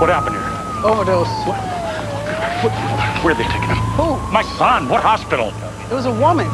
What happened here? Overdose. What, where are they taking him? Who? My son. What hospital? It was a woman.